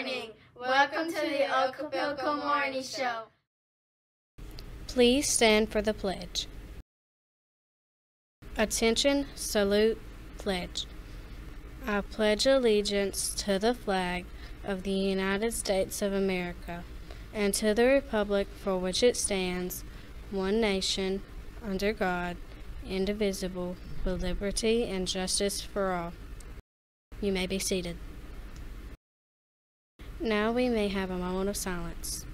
morning. Welcome to the Okapilco Morning Show. Please stand for the pledge. Attention, salute, pledge. I pledge allegiance to the flag of the United States of America and to the republic for which it stands, one nation, under God, indivisible, with liberty and justice for all. You may be seated. Now we may have a moment of silence.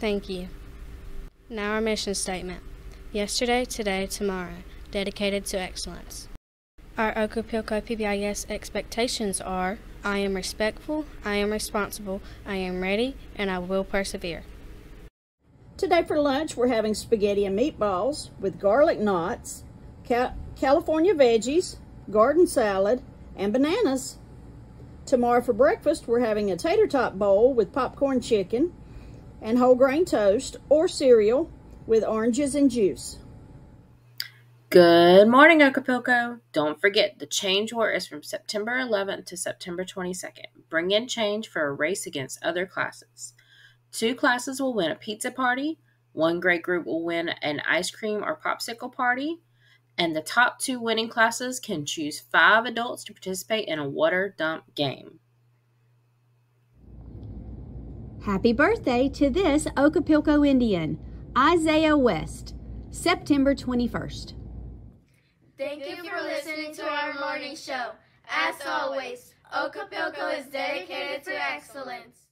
Thank you. Now our mission statement. Yesterday, today, tomorrow, dedicated to excellence. Our Okapilco PBIS expectations are I am respectful, I am responsible, I am ready, and I will persevere. Today for lunch, we're having spaghetti and meatballs with garlic knots, ca California veggies, garden salad, and bananas. Tomorrow for breakfast, we're having a tater tot bowl with popcorn chicken and whole grain toast or cereal with oranges and juice. Good morning, Okapilco. Don't forget, the change war is from September 11th to September 22nd. Bring in change for a race against other classes. Two classes will win a pizza party, one grade group will win an ice cream or popsicle party, and the top two winning classes can choose five adults to participate in a water dump game. Happy birthday to this Okapilco Indian, Isaiah West, September 21st. Thank you for listening to our morning show. As always, Okapilco is dedicated to excellence.